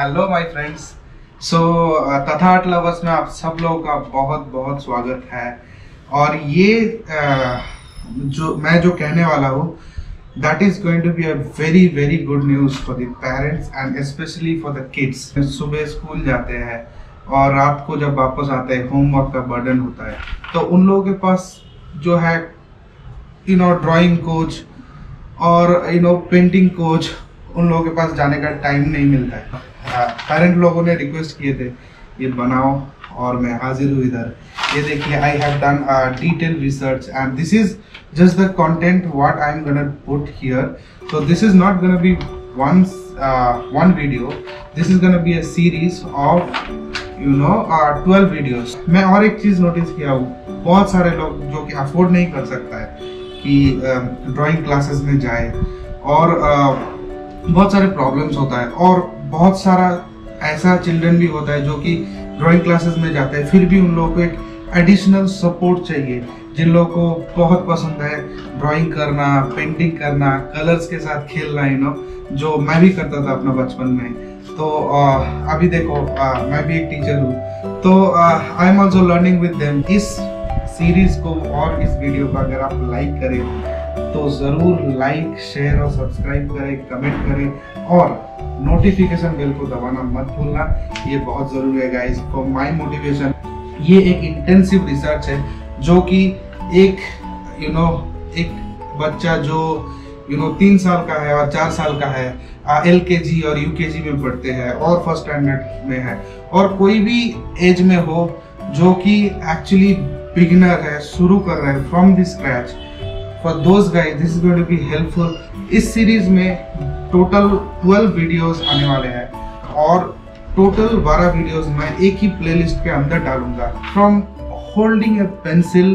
Hello my friends so तथा art lovers में आप सब लोगों का बहुत बहुत स्वागत है। और ये uh, जो मैं जो कहने वाला हूँ that is going to be a very very good news for the parents and specially for the kids सुबह स्कूल जाते हैं और रात को जब वापस आते हैं होमवर्क का बर्डन होता है। तो उन लोगों के पास जो है यू नो ड्राइंग कोच और यू नो पेंटिंग कोच उन लोगों के पास जाने का टाइम नहीं मिलता है। पेरेंट लोगों ने रिक्वेस्ट किए थे ये बनाओ और मैं हाजिर हूँ इधर। ये देखिए I have done detail research and this is the content what i'm gonna put here. So this is not gonna be one uh, one video. This is gonna be a series of you know uh, 12 videos. मैं और एक चीज़ notice किया हूँ। बहुत सारे लोग जो कि अफोर्ड नहीं कर सकता है कि ड्राइंग uh, क्लासेस में जाए और uh, बहुत सारे प्रॉब्लम्स होता है और बहुत सारा ऐसा चिल्ड्रन भी होता है जो कि ड्राइंग क्लासेस में जाते हैं। फिर भी उन लोगों को एक एडिशनल सपोर्ट चाहिए जिन लोगों को बहुत पसंद है ड्राइंग करना पेंटिंग करना कलर्स के साथ खेलना यू नो जो मैं भी करता था अपना बचपन में। तो आ, अभी देखो आ, मैं भी एक टीचर हूँ। तो I am also learning with them इस सीरीज़ को और इस वीडियो को अगर आप लाइक करें तो ज़रूर लाइक शेयर और सब्सक्राइब करें कमेंट करें। और नोटिफिकेशन बेल को दबाना मत भूलना। ये बहुत ज़रूरी है गाइस फॉर माय मोटिवेशन ये एक इंटेंसिव रिसर्च है जो कि एक यू you नो know, एक बच्चा जो यू नो तीन साल का है और चार साल का है एल के जी और यू के जी में पढ़ते हैं और फ़र्स्ट स्टैंडर्ड में है। और कोई भी एज में हो जो कि एक्चुअली बिगिनर है शुरू कर रहे हैं from the scratch for those guys this is going to be helpful इस सीरीज़ में टोटल 12 वीडियोस आने वाले हैं और टोटल बारह वीडियोस मैं एक ही प्लेलिस्ट के अंदर डालूँगा। From holding a pencil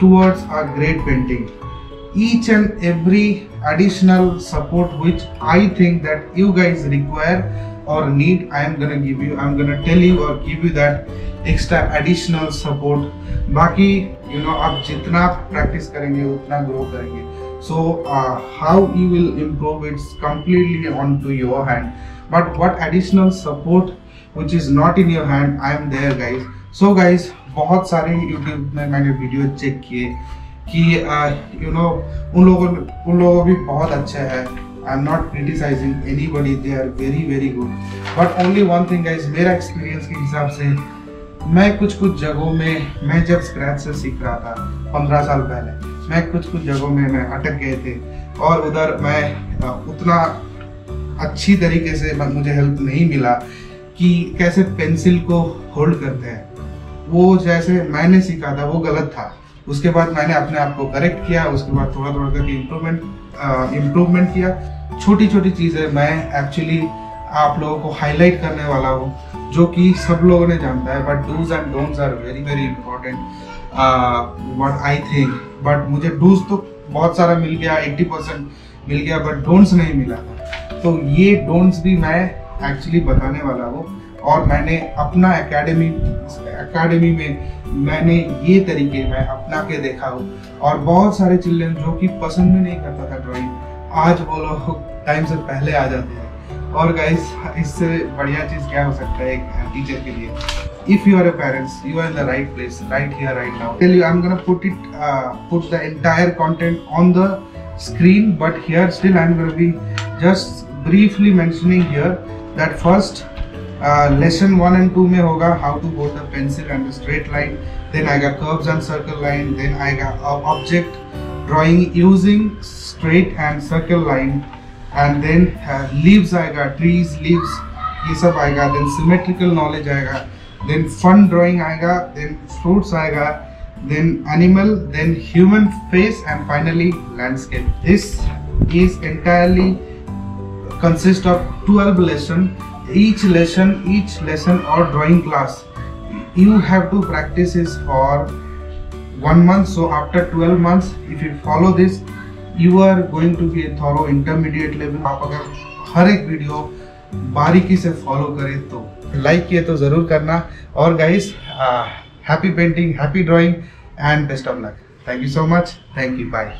towards a great painting each and every additional support which I think that you guys require और need I am gonna give you I am gonna tell you और give you that extra additional support बाकी you know आप जितना practice करेंगे, उतना grow करेंगे। So how you will improve it's completely on to your hand but what additional support which is not in your hand I am there guys so guys बहुत सारे YouTube में मैंने video check किए कि you uh, know उन लोगों उन लोगों भी बहुत अच्छे हैं। I am not criticising anybody they are very very good but only one thing guys मेरा एक्सपीरियंस के हिसाब से मैं कुछ कुछ जगहों में मैं जब स्क्रैच से सीख रहा था पंद्रह साल पहले मैं कुछ कुछ जगहों में मैं अटक गए थे और उधर मैं उतना अच्छी तरीके से मुझे हेल्प नहीं मिला कि कैसे पेंसिल को होल्ड करते हैं। वो जैसे मैंने सीखा था, वो गलत था। उसके बाद मैंने अपने आप को करेक्ट किया, उसके बाद थोड़ा थोड़ा करके इम्प्रूवमेंट इम्प्रूवमेंट किया। छोटी छोटी चीज़ें मैं एक्चुअली आप लोगों को हाईलाइट करने वाला हूँ, जो कि सब लोगों ने जानता है but dos and don'ts are very very important what I think but मुझे डूज तो बहुत सारा मिल गया एट्टी परसेंट मिल गया बट डोंट्स नहीं मिला था। तो ये डोंट्स भी मैं एक्चुअली बताने वाला हूँ। और मैंने अपना एकेडमी एकेडमी में मैंने ये तरीके मैं अपना के देखा हूँ। और बहुत सारे चिल्ड्रन जो कि पसंद भी नहीं करता था ड्राइंग आज वो लोग टाइम से पहले आ जाते हैं। और गाइस इससे बढ़िया चीज़ क्या हो सकता है एक टीचर के लिए? if you are a parents you are in the right place right here right now tell you i'm gonna put it uh, put the entire content on the screen but here still i'm gonna be just briefly mentioning here that first uh, lesson 1 and 2 में होगा how to hold the pencil and the straight line then I got curves and circle line then I got object drawing using straight and circle line and then leaves आएगा trees leaves ये सब आएगा then symmetrical knowledge आएगा Then fun drawing आएगा then fruits आएगा then animal then human face and finally landscape this is entirely consist of twelve lesson each lesson each lesson और drawing class you have to practise is for one month so after twelve months if you follow this you are going to be thorough intermediate level आप अगर हर एक वीडियो बारीकी से follow करें तो लाइक किए तो ज़रूर करना। और guys happy painting happy drawing and best of luck thank you so much thank you bye